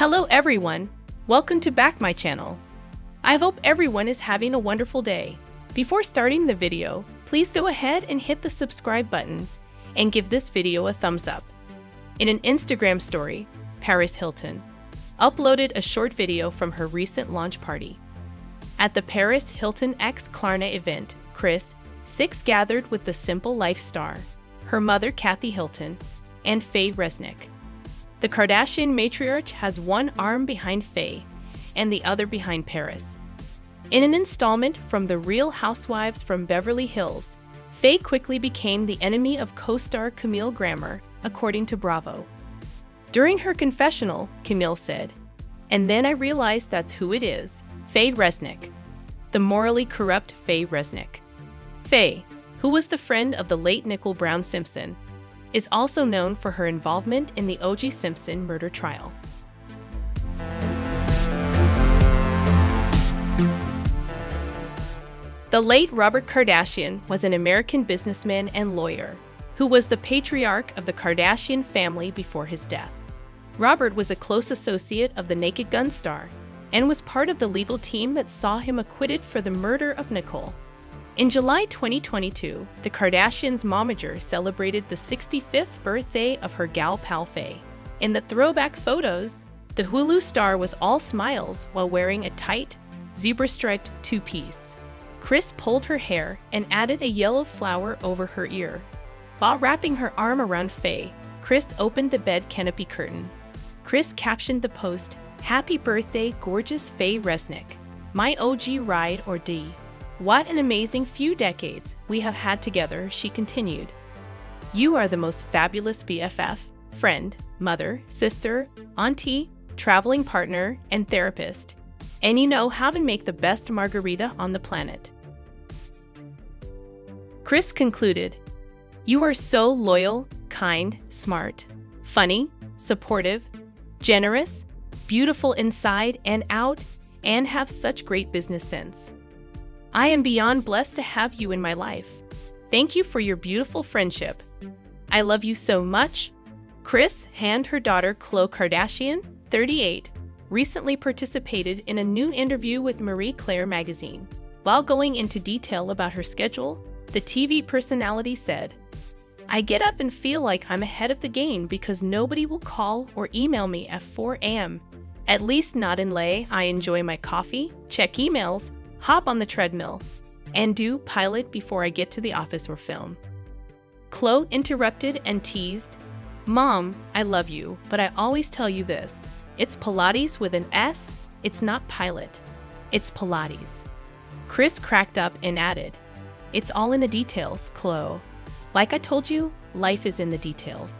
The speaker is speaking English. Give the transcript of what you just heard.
Hello everyone, welcome to back my channel. I hope everyone is having a wonderful day. Before starting the video, please go ahead and hit the subscribe button and give this video a thumbs up. In an Instagram story, Paris Hilton uploaded a short video from her recent launch party. At the Paris Hilton X Klarna event, Kris, Six gathered with the Simple Life star, her mother Kathy Hilton, and Faye Resnick. The Kardashian matriarch has one arm behind Faye and the other behind Paris. In an installment from The Real Housewives from Beverly Hills, Faye quickly became the enemy of co star Camille Grammer, according to Bravo. During her confessional, Camille said, And then I realized that's who it is Faye Resnick, the morally corrupt Faye Resnick. Faye, who was the friend of the late Nicole Brown Simpson, is also known for her involvement in the O.J. Simpson murder trial. The late Robert Kardashian was an American businessman and lawyer who was the patriarch of the Kardashian family before his death. Robert was a close associate of the Naked Gun star and was part of the legal team that saw him acquitted for the murder of Nicole. In July 2022, the Kardashians' momager celebrated the 65th birthday of her gal pal Faye. In the throwback photos, the Hulu star was all smiles while wearing a tight, zebra striped two piece. Kris pulled her hair and added a yellow flower over her ear. While wrapping her arm around Faye, Kris opened the bed canopy curtain. Kris captioned the post, Happy birthday, gorgeous Faye Resnick. My OG ride or D. What an amazing few decades we have had together, she continued. You are the most fabulous BFF, friend, mother, sister, auntie, traveling partner, and therapist. And you know how to make the best margarita on the planet. Kris concluded You are so loyal, kind, smart, funny, supportive, generous, beautiful inside and out, and have such great business sense. I am beyond blessed to have you in my life. Thank you for your beautiful friendship. I love you so much. Kris and her daughter Khloe Kardashian, 38, recently participated in a new interview with Marie Claire magazine. While going into detail about her schedule, the TV personality said, I get up and feel like I'm ahead of the game because nobody will call or email me at 4 a.m. At least not in LA. I enjoy my coffee, check emails, hop on the treadmill, and do pilot before I get to the office or film. Khloe interrupted and teased, Mom, I love you, but I always tell you this. It's Pilates with an S, it's not pilot. It's Pilates. Kris cracked up and added, It's all in the details, Khloe. Like I told you, life is in the details.